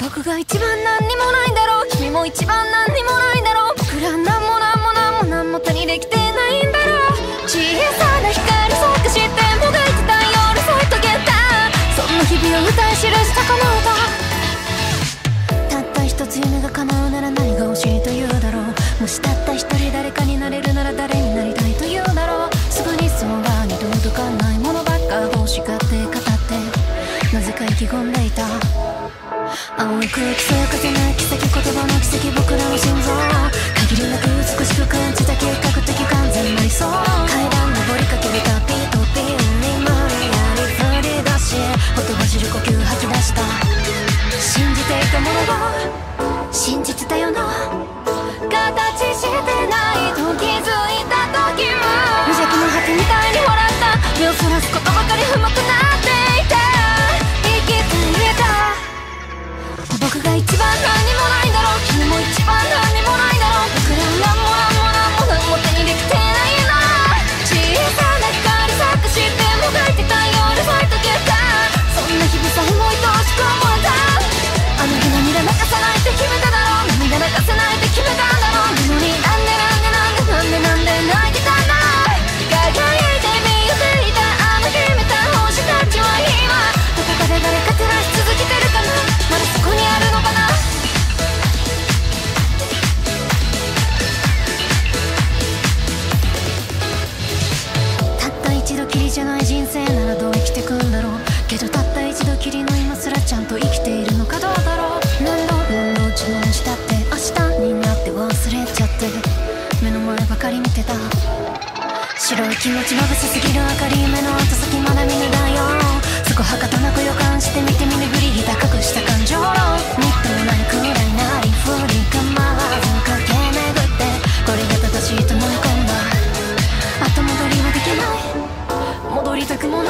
僕が一番何にもないんだろう。君も一番何にもないんだろう。僕ら何も何も何も何も手にできてないんだろう。小さな光探してもがいてた夜添い遂げたそんな日々を歌い記したこの歌たった一つ夢が叶うなら何が欲しいと言うだろう。もしたった一人誰かにんでいた。青い空気そよ風な奇跡言葉の奇跡僕らの心臓。限りなく美しく感じた計画的完全な理想階段登りかけるたびとびに無理やり振り出しほとばしる呼吸吐き出した。信じていたものが真実だよな。形してな。いと気づいが一番何じゃない人生ならどう生きてくんだろう。けどたった一度きりの今すらちゃんと生きているのかどうだろう。何度何度自問したって。明日になって忘れちゃって。目の前ばかり見てた。白い気持ちまぶしすぎる明かり目の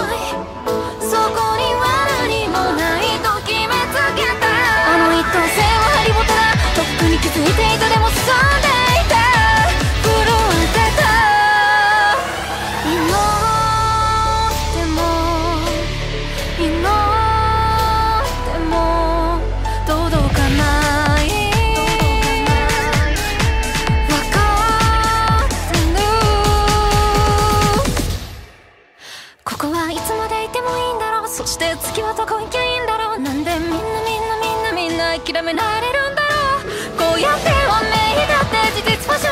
ない。そこにそして月はどこ行きゃいいんだろう。なんでみんなみんなみんなみんな諦められるんだろう。こうやって運命だって事実は小説よりもき